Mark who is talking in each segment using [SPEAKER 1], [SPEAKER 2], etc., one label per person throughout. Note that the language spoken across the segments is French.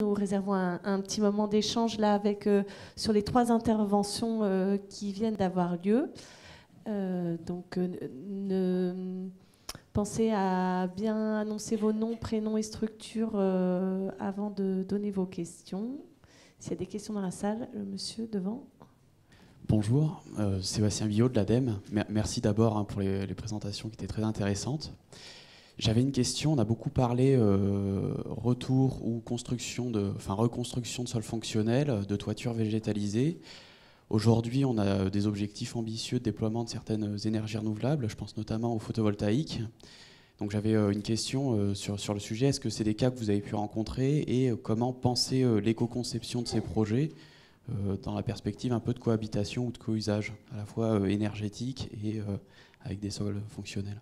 [SPEAKER 1] Nous réservons un, petit moment d'échange là avec euh, sur les trois interventions euh, qui viennent d'avoir lieu. Euh, donc, ne, pensez à bien annoncer vos noms, prénoms et structures avant de donner vos questions. S'il y a des questions dans la salle, le monsieur devant.
[SPEAKER 2] Bonjour, Sébastien Billot de l'ADEME. Merci d'abord hein, pour les, les, présentations qui étaient très intéressantes. J'avais une question, on a beaucoup parlé euh, retour ou de, enfin, reconstruction de sols fonctionnels, de toitures végétalisées. Aujourd'hui, on a des objectifs ambitieux de déploiement de certaines énergies renouvelables, je pense notamment au photovoltaïque. Donc j'avais euh, une question euh, sur, sur le sujet, est-ce que c'est des cas que vous avez pu rencontrer et comment penser l'éco-conception de ces projets dans la perspective un peu de cohabitation ou de co-usage, à la fois énergétique et avec des sols fonctionnels?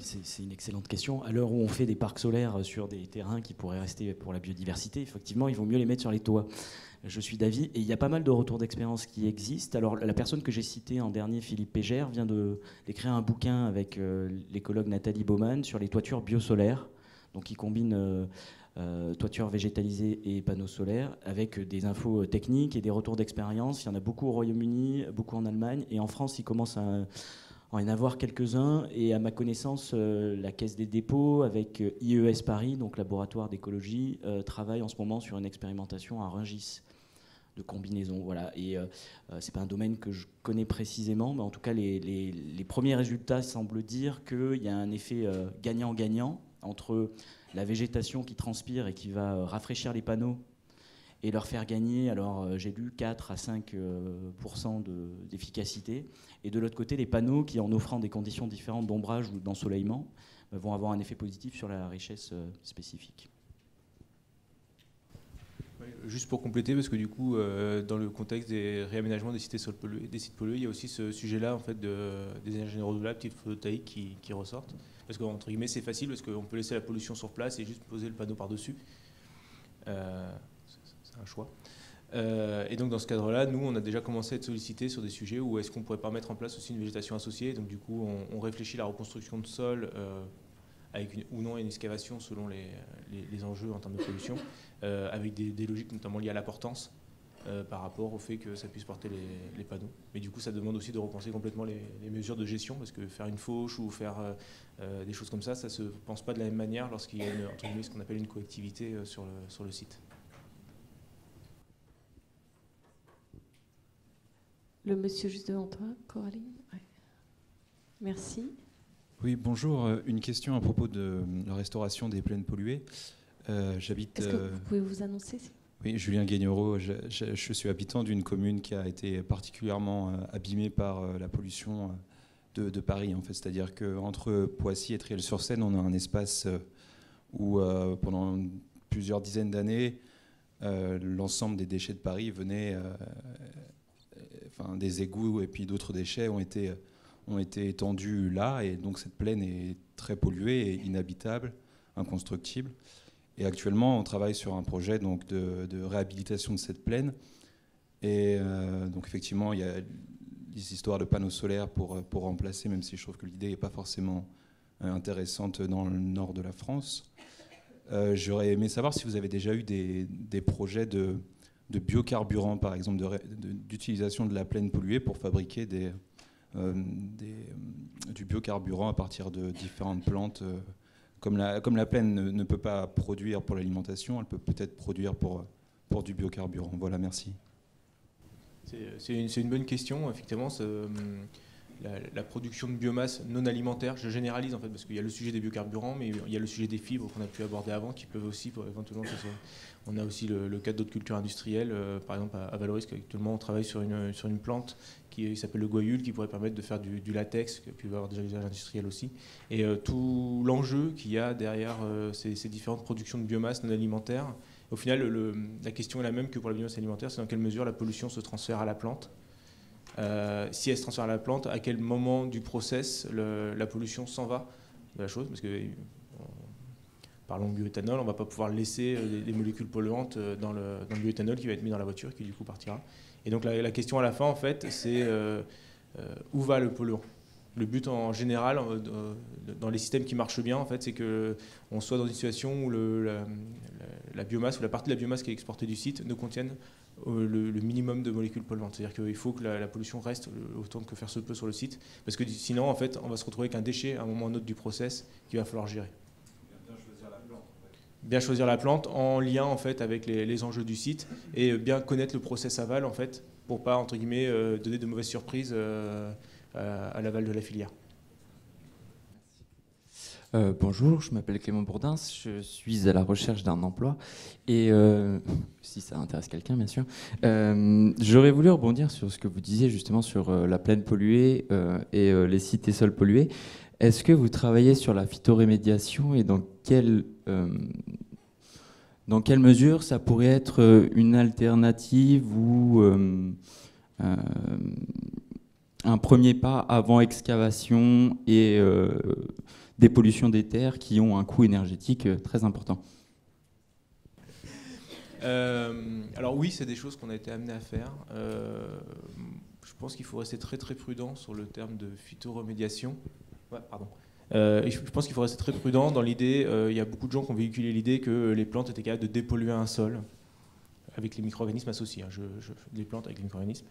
[SPEAKER 3] C'est une excellente question. À l'heure où on fait des parcs solaires sur des terrains qui pourraient rester pour la biodiversité, effectivement, il vaut mieux les mettre sur les toits. Je suis d'avis. Et il y a pas mal de retours d'expérience qui existent. Alors, la personne que j'ai citée en dernier, Philippe Pégère, vient d'écrire un bouquin avec euh, l'écologue Nathalie Baumann sur les toitures biosolaires. Donc, il combine euh, euh, toitures végétalisées et panneaux solaires avec des infos techniques et des retours d'expérience. Il y en a beaucoup au Royaume-Uni, beaucoup en Allemagne. Et en France, il commence à en y avoir quelques-uns. Et à ma connaissance, euh, la Caisse des dépôts avec euh, IES Paris, donc laboratoire d'écologie, euh, travaille en ce moment sur une expérimentation à Rungis de combinaison. Voilà. Et ce c'est pas un domaine que je connais précisément, mais en tout cas, les, les premiers résultats semblent dire qu'il y a un effet gagnant-gagnant entre la végétation qui transpire et qui va rafraîchir les panneaux et leur faire gagner, alors euh, j'ai lu 4 à 5% euh, d'efficacité, et de l'autre côté les panneaux qui en offrant des conditions différentes d'ombrage ou d'ensoleillement euh, vont avoir un effet positif sur la richesse spécifique.
[SPEAKER 4] Juste pour compléter, parce que du coup, dans le contexte des réaménagements des, cités pollués, des sites pollués, il y a aussi ce sujet-là en fait, de, des énergies renouvelables, type photovoltaïques, qui, qui ressortent. Parce qu'entre guillemets, c'est facile, parce qu'on peut laisser la pollution sur place et juste poser le panneau par-dessus choix. Euh, et donc dans ce cadre-là, nous, on a déjà commencé à être sollicités sur des sujets où est-ce qu'on pourrait pas mettre en place aussi une végétation associée. Donc du coup, on, réfléchit à la reconstruction de sol euh, avec une, ou non une excavation selon les, enjeux en termes de pollution, euh, avec des, logiques notamment liées à la portance par rapport au fait que ça puisse porter les, panneaux. Mais du coup, ça demande aussi de repenser complètement les, mesures de gestion, parce que faire une fauche ou faire des choses comme ça, ça se pense pas de la même manière lorsqu'il y a une, ce qu'on appelle une le, sur le site.
[SPEAKER 1] Le monsieur juste devant toi, Coraline. Merci.
[SPEAKER 5] Oui, bonjour. Euh, une question à propos de la restauration des plaines polluées.
[SPEAKER 1] Euh, J'habite. Est-ce que euh, vous pouvez vous annoncer
[SPEAKER 5] Oui, Julien Guignoro. Je, je, suis habitant d'une commune qui a été particulièrement abîmée par la pollution de, de Paris. En fait, c'est-à-dire qu'entre Poissy et Triel-sur-Seine, on a un espace où, pendant plusieurs dizaines d'années, l'ensemble des déchets de Paris venaient des égouts et puis d'autres déchets ont été, ont été étendus là. Et donc cette plaine est très polluée et inhabitable, inconstructible. Et actuellement, on travaille sur un projet donc, de, réhabilitation de cette plaine. Et euh, donc effectivement, il y a des histoires de panneaux solaires pour, pour remplacer, même si je trouve que l'idée n'est pas forcément euh, intéressante dans le nord de la France. Euh, j'aurais aimé savoir si vous avez déjà eu des, des projets de, de biocarburants, par exemple, d'utilisation de, la plaine polluée pour fabriquer euh, euh, du biocarburant à partir de différentes plantes. Euh, comme, la, comme la plaine ne, peut pas produire pour l'alimentation, elle peut peut-être produire pour, pour du biocarburant. Voilà, merci.
[SPEAKER 4] C'est une, une, bonne question, effectivement la, production de biomasse non alimentaire. Je généralise en fait parce qu'il y a le sujet des biocarburants, mais il y a le sujet des fibres qu'on a pu aborder avant qui peuvent aussi éventuellement. On a aussi le, cas d'autres cultures industrielles, euh, par exemple à, Valoris, actuellement on travaille sur une, sur une plante qui, s'appelle le goyule qui pourrait permettre de faire du, latex, qui peut avoir déjà usage industriel aussi. Et euh, tout l'enjeu qu'il y a derrière euh, ces, différentes productions de biomasse non alimentaire, au final, la question est la même que pour la biomasse alimentaire, c'est dans quelle mesure la pollution se transfère à la plante si elle se transfère à la plante, à quel moment du process la pollution s'en va de la chose? Parce que, parlons de bioéthanol, on ne va pas pouvoir laisser euh, les, molécules polluantes euh, dans le, bioéthanol qui va être mis dans la voiture, qui du coup partira. Et donc la, question à la fin, en fait, c'est où va le polluant? Le but en général, dans les systèmes qui marchent bien, en fait, c'est qu'on soit dans une situation où la, biomasse ou la partie de la biomasse qui est exportée du site ne contienne le, minimum de molécules polluantes. C'est-à-dire qu'il faut que la, pollution reste autant que faire se peut sur le site, parce que sinon, en fait, on va se retrouver avec un déchet à un moment ou un autre du process qu'il va falloir gérer. Bien choisir la plante en lien en fait avec les, enjeux du site et bien connaître le process aval en fait pour pas entre guillemets euh, donner de mauvaises surprises euh, à l'aval de la filière.
[SPEAKER 6] Euh, bonjour, je m'appelle Clément Bourdin, je suis à la recherche d'un emploi et euh, si ça intéresse quelqu'un bien sûr, euh, j'aurais voulu rebondir sur ce que vous disiez justement sur la plaine polluée et les sites et sols pollués. Est-ce que vous travaillez sur la phytorémédiation et dans quelle, dans quelle mesure ça pourrait être une alternative ou un premier pas avant excavation et des pollutions des terres qui ont un coût énergétique euh, très important.
[SPEAKER 4] Euh, alors oui, c'est des choses qu'on a été amené à faire. Euh, je pense qu'il faut rester très très prudent sur le terme de phytoremédiation. Pardon. je pense qu'il faut rester très prudent dans l'idée, il y a beaucoup de gens qui ont véhiculé l'idée que les plantes étaient capables de dépolluer un sol avec les micro-organismes associés. Hein. Les plantes avec les micro-organismes.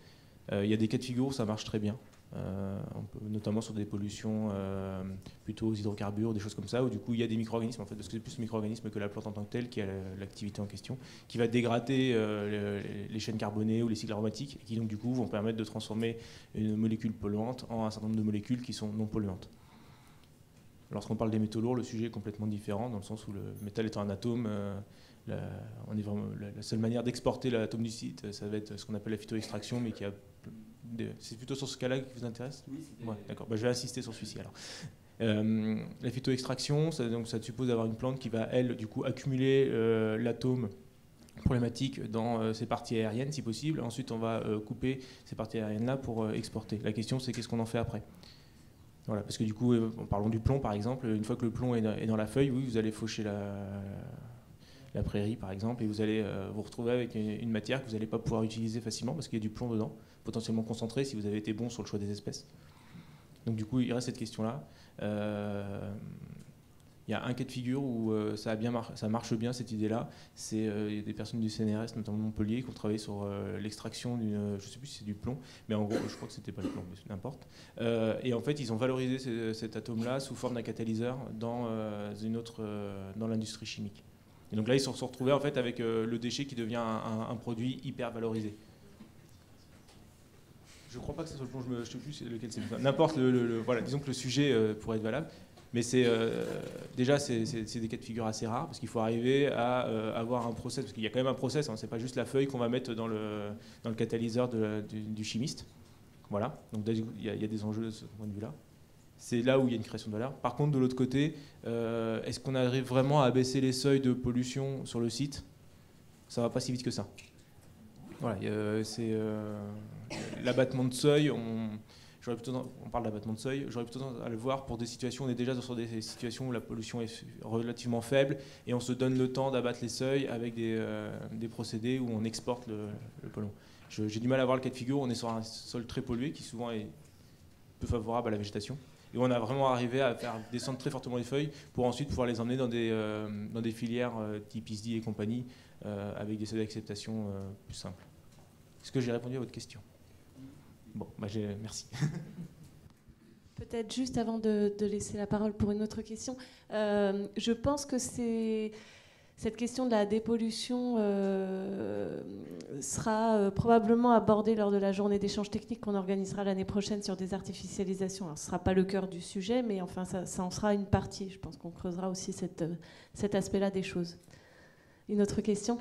[SPEAKER 4] Il y a des cas de figure où ça marche très bien. Euh, notamment sur des pollutions euh, plutôt aux hydrocarbures, des choses comme ça, où du coup il y a des micro-organismes, en fait, parce que c'est plus le micro-organisme que la plante en tant que telle qui a l'activité en question, qui va dégrader euh, les, chaînes carbonées ou les cycles aromatiques, et qui donc du coup vont permettre de transformer une molécule polluante en un certain nombre de molécules qui sont non polluantes. Lorsqu'on parle des métaux lourds, le sujet est complètement différent, dans le sens où le métal étant un atome, la, la, seule manière d'exporter l'atome du site, ça va être ce qu'on appelle la phytoextraction, mais qui a c'est plutôt sur ce cas-là qui vous intéresse Oui, d'accord. Bah, je vais insister sur celui-ci alors. Euh, la phytoextraction, ça, donc, ça suppose d'avoir une plante qui va, elle, du coup, accumuler euh, l'atome problématique dans euh, ses parties aériennes, si possible. Ensuite, on va couper ces parties aériennes-là pour exporter. La question, c'est qu'est-ce qu'on en fait après? Voilà, parce que du coup, parlons du plomb par exemple, une fois que le plomb est dans, la feuille, oui, vous allez faucher la, la prairie par exemple, et vous allez vous retrouver avec une, matière que vous n'allez pas pouvoir utiliser facilement parce qu'il y a du plomb dedans potentiellement concentré si vous avez été bon sur le choix des espèces. Donc du coup, il reste cette question-là. Euh, il y a un cas de figure où euh, ça, a bien ça marche bien cette idée-là. C'est euh, des personnes du CNRS, notamment Montpellier, qui ont travaillé sur l'extraction d'une, je ne sais plus si c'est du plomb, mais en gros, je crois que c'était pas le plomb, mais n'importe. et en fait, ils ont valorisé cet atome-là sous forme d'un catalyseur dans une autre, dans l'industrie chimique. Et donc là, ils se sont retrouvés en fait avec le déchet qui devient un produit hyper valorisé. Je ne crois pas que ce soit le plomb, je ne sais plus lequel c'est. N'importe, le, voilà, disons que le sujet euh, pourrait être valable. Mais euh, déjà c'est des cas de figure assez rares parce qu'il faut arriver à euh, avoir un process parce qu'il y a quand même un process. Hein, c'est pas juste la feuille qu'on va mettre dans le le catalyseur du, chimiste. Donc il y, a des enjeux de ce point de vue-là. C'est là où il y a une création de valeur. Par contre, de l'autre côté, est-ce qu'on arrive vraiment à abaisser les seuils de pollution sur le site? Ça va pas si vite que ça. Voilà, c'est l'abattement de seuil, on, on parle d'abattement de seuil, j'aurais plutôt à le voir pour des situations, on est déjà sur des situations où la pollution est relativement faible et on se donne le temps d'abattre les seuils avec des, euh, procédés où on exporte le, polluant. J'ai du mal à voir le cas de figure, on est sur un sol très pollué qui souvent est peu favorable à la végétation. Et on a vraiment arrivé à faire descendre très fortement les feuilles pour ensuite pouvoir les emmener dans des, euh, filières euh, type ISD et compagnie avec des seuils d'acceptation plus simples. Est-ce que j'ai répondu à votre question? Bon, bah merci.
[SPEAKER 1] Peut-être juste avant de, laisser la parole pour une autre question, euh, je pense que cette question de la dépollution euh, sera euh, probablement abordée lors de la journée d'échange technique qu'on organisera l'année prochaine sur des artificialisations. Ce ne sera pas le cœur du sujet, mais enfin, ça, en sera une partie. Je pense qu'on creusera aussi cet aspect-là des choses. Une autre question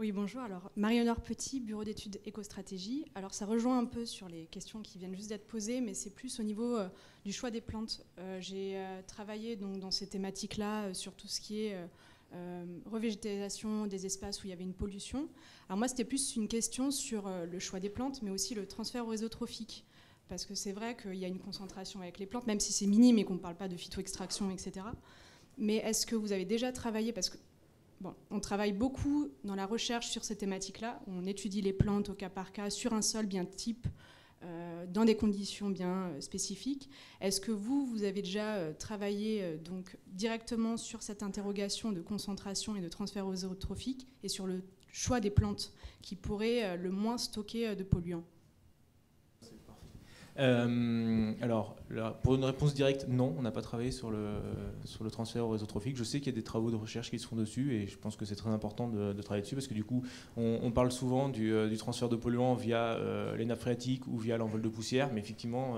[SPEAKER 7] oui, bonjour. Alors, Marie-Honore Petit, Bureau d'études éco-stratégie. Alors, ça rejoint un peu sur les questions qui viennent juste d'être posées, mais c'est plus au niveau euh, du choix des plantes. Euh, j'ai euh, travaillé donc, dans ces thématiques-là sur tout ce qui est revégétalisation des espaces où il y avait une pollution. Alors, moi, c'était plus une question sur le choix des plantes, mais aussi le transfert au réseau trophique. Parce que c'est vrai qu'il y a une concentration avec les plantes, même si c'est minime et qu'on ne parle pas de phytoextraction, etc. Mais est-ce que vous avez déjà travaillé, parce que on travaille beaucoup dans la recherche sur ces thématiques-là. On étudie les plantes au cas par cas sur un sol bien type dans des conditions bien spécifiques. Est-ce que vous, vous avez déjà travaillé donc directement sur cette interrogation de concentration et de transfert ozotrophique et sur le choix des plantes qui pourraient le moins stocker de polluants?
[SPEAKER 4] Euh, alors, pour une réponse directe, non, on n'a pas travaillé sur le, sur le transfert au réseau trophique. Je sais qu'il y a des travaux de recherche qui se font dessus et je pense que c'est très important de, travailler dessus parce que du coup, on, parle souvent du, euh, transfert de polluants via euh, les nappes phréatiques ou via l'envol de poussière, mais effectivement,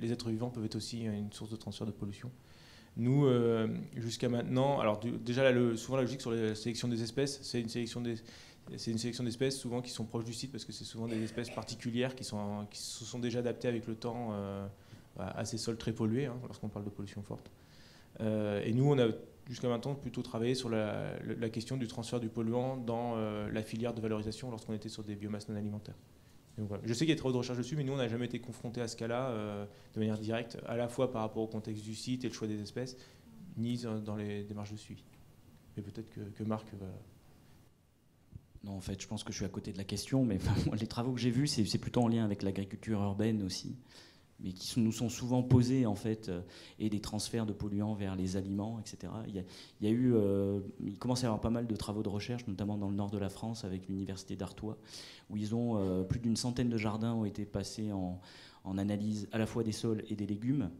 [SPEAKER 4] les êtres vivants peuvent être aussi une source de transfert de pollution. Nous, jusqu'à maintenant, alors déjà, souvent la logique sur la sélection des espèces, c'est une sélection des c'est une sélection d'espèces souvent qui sont proches du site parce que c'est souvent des espèces particulières qui, sont, qui se sont déjà adaptées avec le temps euh, à ces sols très pollués hein, lorsqu'on parle de pollution forte. Euh, et nous, on a jusqu'à maintenant plutôt travaillé sur la, question du transfert du polluant dans euh, la filière de valorisation lorsqu'on était sur des biomasses non alimentaires. Je sais qu'il y a trop de recherches dessus, mais nous, on n'a jamais été confrontés à ce cas-là de manière directe, à la fois par rapport au contexte du site et le choix des espèces, ni dans les démarches de suivi. Mais peut-être que Marc va
[SPEAKER 3] non, en fait, je pense que je suis à côté de la question, mais les travaux que j'ai vus, c'est plutôt en lien avec l'agriculture urbaine aussi, mais qui nous sont souvent posés, en fait, euh, et des transferts de polluants vers les aliments, etc. Il y a, eu, euh, commence à y avoir pas mal de travaux de recherche, notamment dans le nord de la France, avec l'université d'Artois, où ils ont euh, plus d'une centaine de jardins ont été passés en analyse à la fois des sols et des légumes,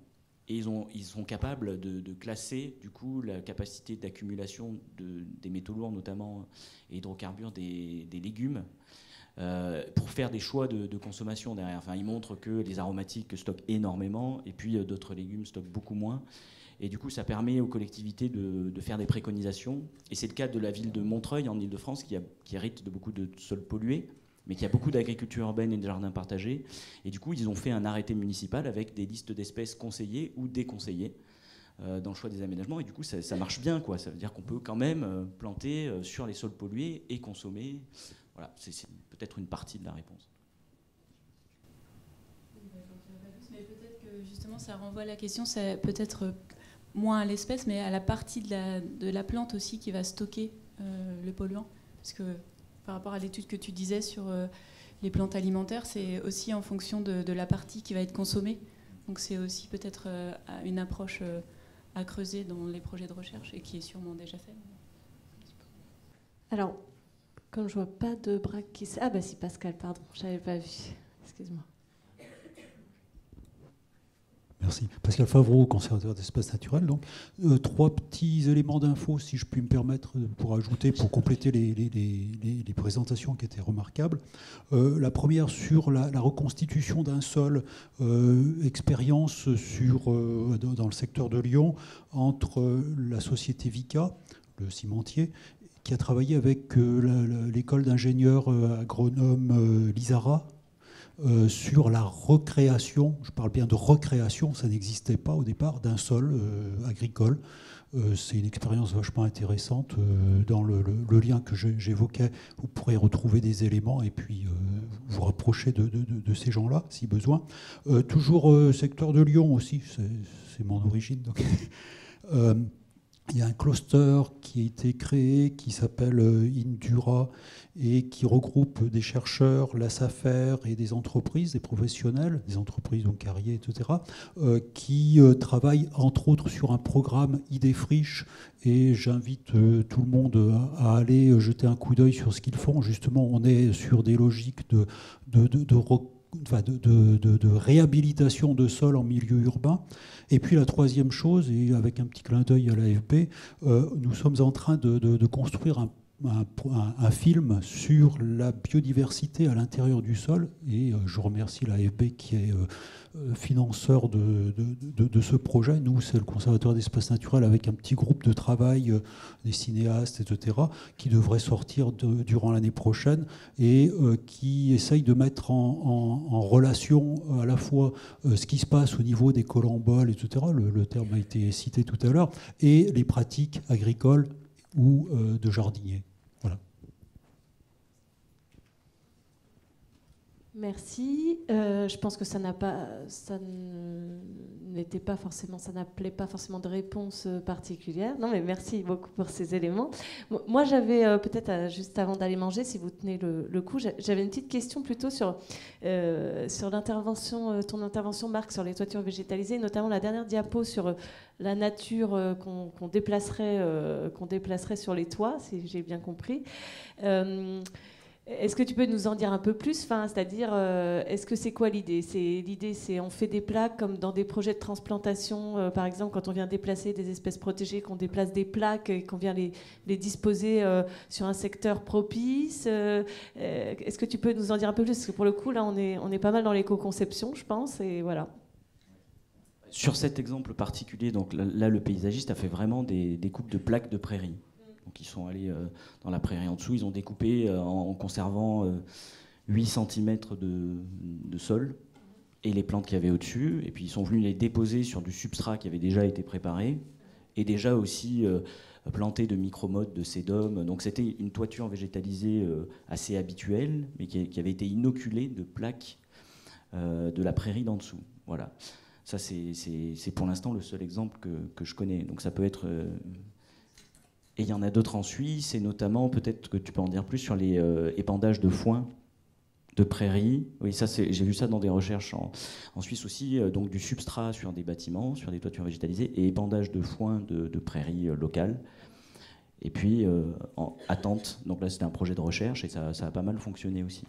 [SPEAKER 3] et ils, ont, ils sont capables de, classer du coup la capacité d'accumulation de, des métaux lourds notamment hydrocarbures des, légumes euh, pour faire des choix de, consommation derrière. Enfin, ils montrent que les aromatiques stockent énormément et puis euh, d'autres légumes stockent beaucoup moins. Et du coup, ça permet aux collectivités de, faire des préconisations. Et c'est le cas de la ville de Montreuil en Ile-de-France qui, qui hérite de beaucoup de sols pollués mais qu'il y a beaucoup d'agriculture urbaine et de jardins partagés. Et du coup, ils ont fait un arrêté municipal avec des listes d'espèces conseillées ou déconseillées euh, dans le choix des aménagements. Et du coup, ça, marche bien. Quoi. Ça veut dire qu'on peut quand même euh, planter euh, sur les sols pollués et consommer. Voilà, c'est peut-être une partie de la réponse.
[SPEAKER 8] Mais peut-être que justement, ça renvoie à la question, c'est peut-être moins à l'espèce, mais à la partie de la, de la, plante aussi qui va stocker le polluant. Parce que par rapport à l'étude que tu disais sur euh, les plantes alimentaires, c'est aussi en fonction de, la partie qui va être consommée. Donc c'est aussi peut-être euh, une approche euh, à creuser dans les projets de recherche et qui est sûrement déjà faite.
[SPEAKER 1] Alors, comme je vois pas de bras qui... Ah bah si, Pascal, pardon, je n'avais pas vu. Excuse-moi.
[SPEAKER 9] Merci. Pascal Favreau, conservateur d'espace naturel. Donc, euh, trois petits éléments d'infos, si je puis me permettre, pour ajouter, pour compléter les, les, présentations qui étaient remarquables. Euh, la première sur la, reconstitution d'un sol, euh, expérience sur, dans le secteur de Lyon entre la société Vica, le cimentier, qui a travaillé avec l'école d'ingénieurs agronome Lizara euh, sur la recréation, je parle bien de recréation, ça n'existait pas au départ, d'un sol euh, agricole. Euh, c'est une expérience vachement intéressante. dans le, lien que j'évoquais, vous pourrez retrouver des éléments et puis vous rapprocher de, ces gens-là, si besoin. toujours secteur de Lyon aussi, c'est mon origine. Il y a un cluster qui a été créé qui s'appelle euh, Indura et qui regroupe des chercheurs, la SAFER et des entreprises, des professionnels, des entreprises donc carrières, etc., euh, qui euh, travaillent entre autres sur un programme idées friches et j'invite tout le monde à, aller jeter un coup d'œil sur ce qu'ils font. Justement, on est sur des logiques de, de, de, de de, réhabilitation de sol en milieu urbain. Et puis la troisième chose, et avec un petit clin d'œil à l'AFP, euh, nous sommes en train de, construire un, un, film sur la biodiversité à l'intérieur du sol. Et euh, je remercie l'AFP qui est... Euh, euh, financeur de, de, ce projet. Nous, c'est le Conservatoire d'espace naturel avec un petit groupe de travail des cinéastes, etc., qui devrait sortir durant l'année prochaine et qui essaye de mettre en, relation à la fois ce qui se passe au niveau des colamboles, etc., le terme a été cité tout à l'heure, et les pratiques agricoles ou de jardiniers.
[SPEAKER 1] Merci. Euh, je pense que ça n'a pas, n'était pas forcément, ça n'appelait pas forcément de réponse particulière. Non, mais merci beaucoup pour ces éléments. Moi, j'avais euh, peut-être euh, juste avant d'aller manger, si vous tenez le, coup, j'avais une petite question plutôt sur sur l'intervention, ton intervention, Marc, sur les toitures végétalisées, notamment la dernière diapo sur la nature qu'on déplacerait, qu'on déplacerait sur les toits, si j'ai bien compris. Est-ce que tu peux nous en dire un peu plus enfin, C'est-à-dire, euh, est-ce que c'est quoi l'idée? C'est, L'idée, c'est on fait des plaques comme dans des projets de transplantation, euh, par exemple, quand on vient déplacer des espèces protégées, qu'on déplace des plaques et qu'on vient les, disposer euh, sur un secteur propice. est-ce que tu peux nous en dire un peu plus? Parce que pour le coup, là, on est, on est pas mal dans l'éco-conception, je pense, et voilà.
[SPEAKER 3] Sur cet exemple particulier, donc là, le paysagiste a fait vraiment des, des coupes de plaques de prairies. Ils sont allés euh, dans la prairie en dessous, ils ont découpé euh, en, conservant 8 euh, cm de, sol et les plantes qu'il y avait au-dessus. Et puis ils sont venus les déposer sur du substrat qui avait déjà été préparé et déjà aussi planté de micromodes, de sédum. Donc c'était une toiture végétalisée assez habituelle, mais qui, avait été inoculée de plaques de la prairie d'en dessous. Voilà. Ça, c'est pour l'instant le seul exemple que, que, je connais. Donc ça peut être et il y en a d'autres en Suisse, et notamment, peut-être que tu peux en dire plus sur les euh, épandages de foin de prairies. Oui, ça, j'ai vu ça dans des recherches en, Suisse aussi, euh, donc du substrat sur des bâtiments, sur des toitures végétalisées, et épandage de foin de, prairies euh, locales. Et puis, en attente, donc là, c'était un projet de recherche, et ça, a pas mal fonctionné aussi.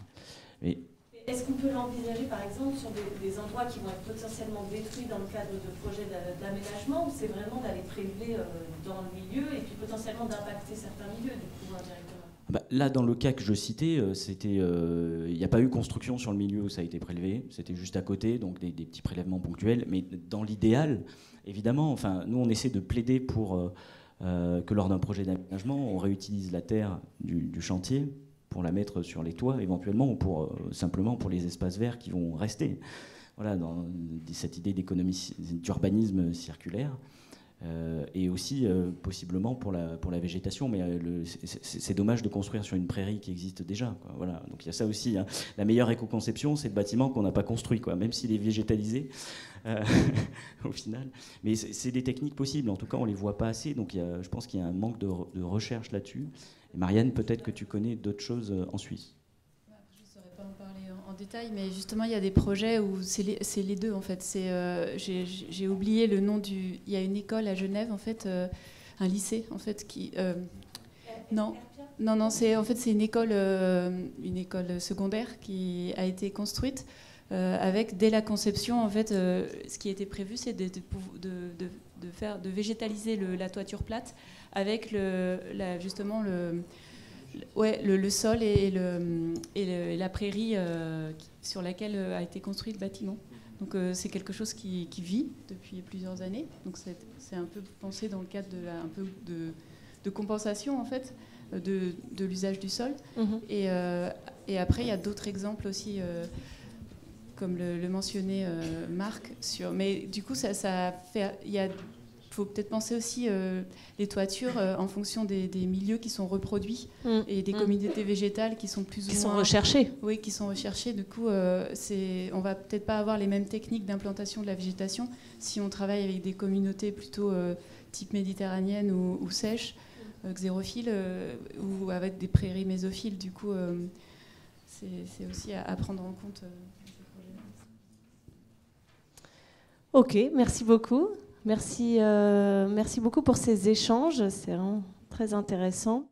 [SPEAKER 1] Est-ce qu'on peut l'envisager par exemple sur des, endroits qui vont être potentiellement détruits dans le cadre de projets d'aménagement ou c'est vraiment d'aller prélever euh, dans le milieu et puis potentiellement d'impacter certains milieux du coup
[SPEAKER 3] bah, Là, dans le cas que je citais, euh, euh, il n'y a pas eu construction sur le milieu où ça a été prélevé, c'était juste à côté, donc des, petits prélèvements ponctuels. Mais dans l'idéal, évidemment, enfin, nous on essaie de plaider pour que lors d'un projet d'aménagement, on réutilise la terre du chantier pour la mettre sur les toits éventuellement ou pour, euh, simplement pour les espaces verts qui vont rester. Voilà, dans cette idée d'urbanisme circulaire. Euh, et aussi euh, possiblement pour la, pour la végétation. Mais c'est dommage de construire sur une prairie qui existe déjà. Voilà. Donc il y a ça aussi. Hein. La meilleure éco-conception, c'est le bâtiment qu'on n'a pas construit, quoi. même s'il est végétalisé au final. Mais c'est des techniques possibles. En tout cas, on les voit pas assez. Donc je pense qu'il y a un manque de, recherche là-dessus. Marianne, peut-être que tu connais d'autres choses euh, en Suisse.
[SPEAKER 8] Je ne saurais pas en parler en, détail, mais justement, il y a des projets où c'est les, deux, en fait. Euh, j'ai oublié le nom du... Il y a une école à Genève, en fait, euh, un lycée, en fait, qui... non, non, non, c'est en fait c'est une école, une école secondaire qui a été construite avec dès la conception en fait, ce qui était prévu, c'est de, de, faire, de végétaliser la toiture plate avec le, justement le, ouais, le, sol et, le, et, la prairie euh, sur laquelle euh, a été construit le bâtiment. Donc euh, c'est quelque chose qui, vit depuis plusieurs années. Donc c'est un peu pensé dans le cadre de un peu de, de, compensation en fait de, de l'usage du sol. Mhm. et, et, après il y a d'autres exemples aussi. comme le, mentionnait Marc, sur, mais du coup, ça, ça fait, il y a faut peut-être penser aussi euh, les toitures euh, en fonction des, milieux qui sont reproduits mm. et des mm. communautés végétales qui sont plus
[SPEAKER 1] qui ou moins, sont recherchées.
[SPEAKER 8] Oui, qui sont recherchées. Du coup, euh, c'est, on va peut-être pas avoir les mêmes techniques d'implantation de la végétation si on travaille avec des communautés plutôt type méditerranéenne ou, sèche, xérophile, ou avec des prairies mésophiles. Du coup, c'est, aussi à, prendre en compte.
[SPEAKER 1] Ok, merci beaucoup. Merci, euh, merci beaucoup pour ces échanges, c'est vraiment très intéressant.